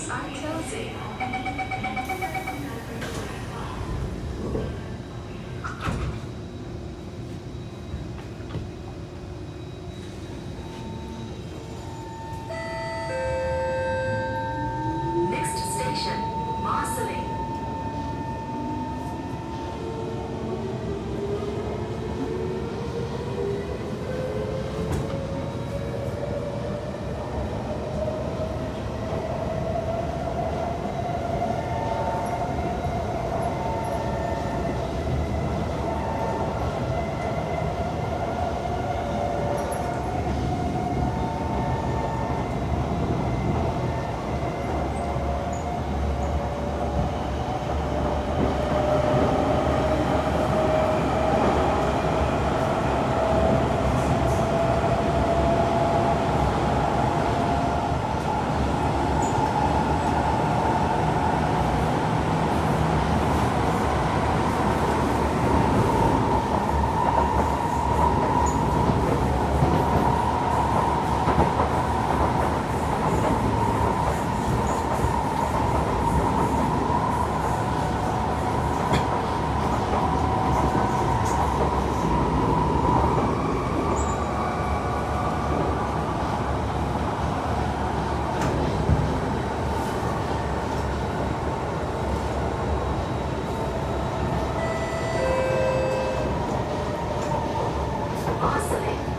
Riverside, Chelsea. awesome.